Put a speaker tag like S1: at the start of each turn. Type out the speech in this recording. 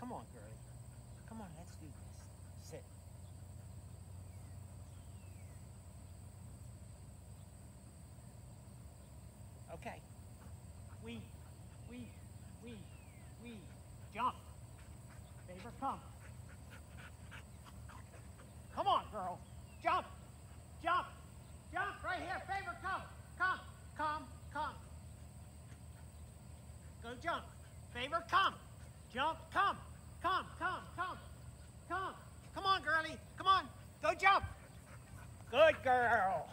S1: Come on, girlie. Come on, let's do this. Sit. Okay. We, we, we, we, jump. Favour, come. Come on, girl. Jump. Jump. Jump right here. Favour, come. Come. Come. Come. Go jump. Favour, come. Jump. Come. Come. Come. Come. Come. Come on, girlie. Come on. Go jump. Good girl.